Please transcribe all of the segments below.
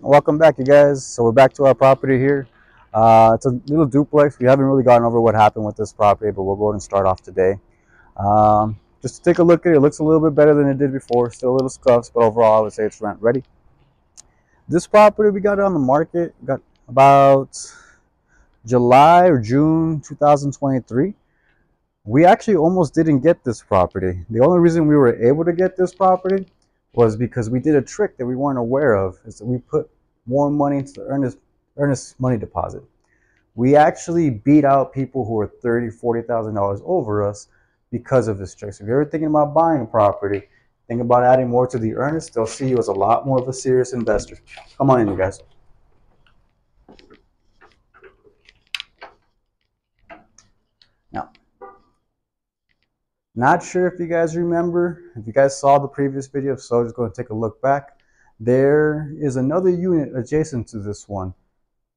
welcome back you guys. So we're back to our property here. Uh, it's a little duplex. We haven't really gotten over what happened with this property but we'll go ahead and start off today. Um, just to take a look at it it looks a little bit better than it did before. Still a little scuffs but overall i would say it's rent ready. This property we got it on the market got about july or june 2023 we actually almost didn't get this property. The only reason we were able to get this property was because we did a trick that we weren't aware of is that we put more money into the earnest, earnest money deposit. We actually beat out people who were thirty, forty thousand dollars over us because of this trick. So if you're ever thinking about buying a property, think about adding more to the earnest. They'll see you as a lot more of a serious investor. Come on in, you guys. Now, not sure if you guys remember, if you guys saw the previous video, so just going to take a look back. There is another unit adjacent to this one.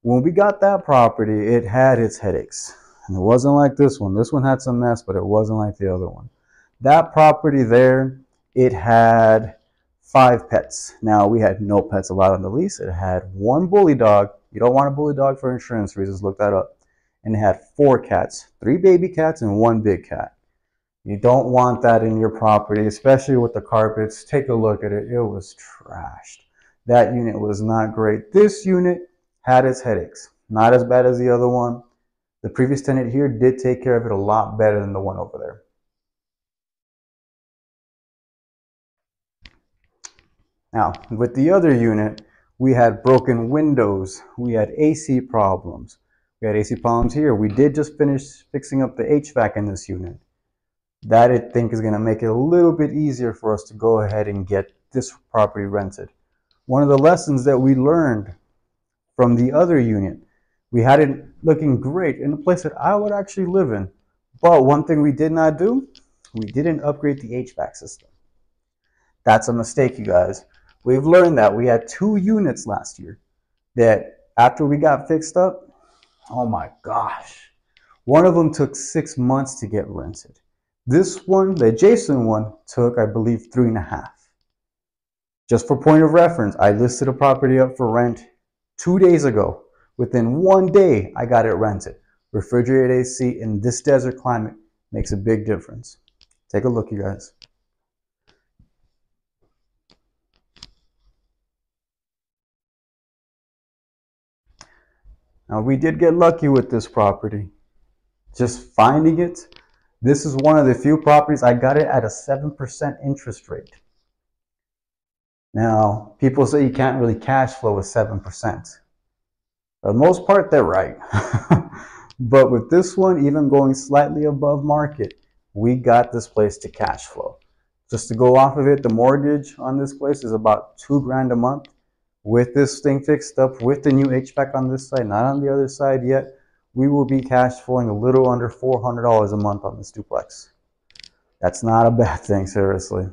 When we got that property, it had its headaches. And it wasn't like this one. This one had some mess, but it wasn't like the other one. That property there, it had five pets. Now, we had no pets allowed on the lease. It had one bully dog. You don't want a bully dog for insurance reasons. Look that up. And it had four cats, three baby cats and one big cat. You don't want that in your property, especially with the carpets. Take a look at it. It was trashed. That unit was not great. This unit had its headaches. Not as bad as the other one. The previous tenant here did take care of it a lot better than the one over there. Now, with the other unit, we had broken windows. We had AC problems. We had AC problems here. We did just finish fixing up the HVAC in this unit that I think is going to make it a little bit easier for us to go ahead and get this property rented. One of the lessons that we learned from the other unit, we had it looking great in a place that I would actually live in. But one thing we did not do, we didn't upgrade the HVAC system. That's a mistake, you guys. We've learned that. We had two units last year that after we got fixed up, oh my gosh, one of them took six months to get rented. This one, the adjacent one, took, I believe, three and a half. Just for point of reference, I listed a property up for rent two days ago. Within one day, I got it rented. Refrigerated AC in this desert climate makes a big difference. Take a look, you guys. Now, we did get lucky with this property. Just finding it this is one of the few properties I got it at a 7% interest rate. Now, people say you can't really cash flow with 7%. For the most part, they're right. but with this one, even going slightly above market, we got this place to cash flow. Just to go off of it, the mortgage on this place is about two grand a month. With this thing fixed up, with the new HVAC on this side, not on the other side yet, we will be cash flowing a little under $400 a month on this duplex. That's not a bad thing, seriously.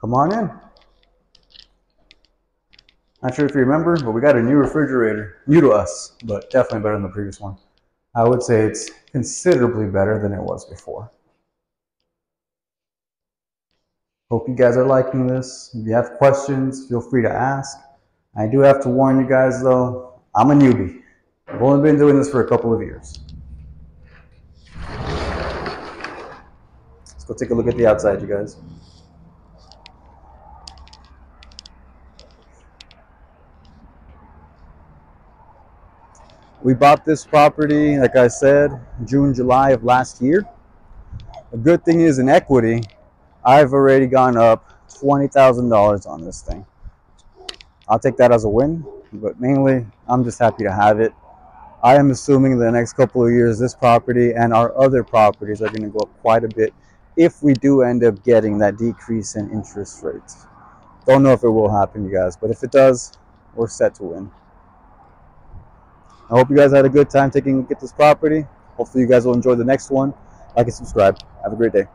Come on in. Not sure if you remember, but we got a new refrigerator. New to us, but definitely better than the previous one. I would say it's considerably better than it was before. Hope you guys are liking this. If you have questions, feel free to ask. I do have to warn you guys though, I'm a newbie. I've only been doing this for a couple of years. Let's go take a look at the outside, you guys. We bought this property, like I said, June, July of last year. The good thing is in equity, I've already gone up $20,000 on this thing. I'll take that as a win, but mainly I'm just happy to have it. I am assuming the next couple of years this property and our other properties are going to go up quite a bit if we do end up getting that decrease in interest rates. Don't know if it will happen, you guys, but if it does, we're set to win. I hope you guys had a good time taking a look at this property. Hopefully you guys will enjoy the next one. Like and subscribe. Have a great day.